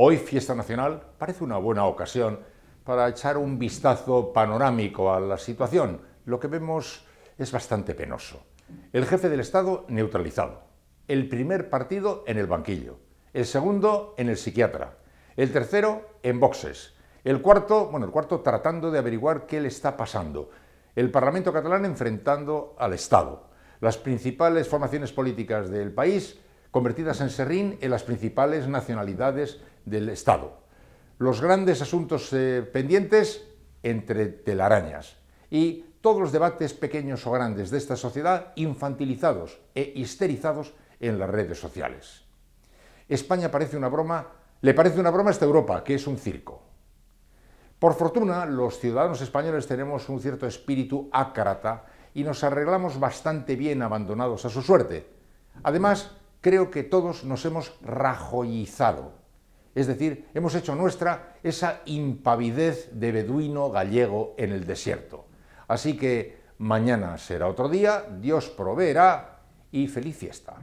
Hoy, fiesta nacional, parece una buena ocasión para echar un vistazo panorámico a la situación. Lo que vemos es bastante penoso. El jefe del Estado neutralizado, el primer partido en el banquillo, el segundo en el psiquiatra, el tercero en boxes, el cuarto, bueno, el cuarto tratando de averiguar qué le está pasando, el Parlamento catalán enfrentando al Estado, las principales formaciones políticas del país convertidas en serrín en las principales nacionalidades del Estado. Los grandes asuntos eh, pendientes entre telarañas y todos los debates pequeños o grandes de esta sociedad infantilizados e histerizados en las redes sociales. España parece una broma, le parece una broma a esta Europa, que es un circo. Por fortuna, los ciudadanos españoles tenemos un cierto espíritu ácrata y nos arreglamos bastante bien abandonados a su suerte. Además, creo que todos nos hemos rajoyizado, es decir, hemos hecho nuestra esa impavidez de beduino gallego en el desierto. Así que mañana será otro día, Dios proveerá y feliz fiesta.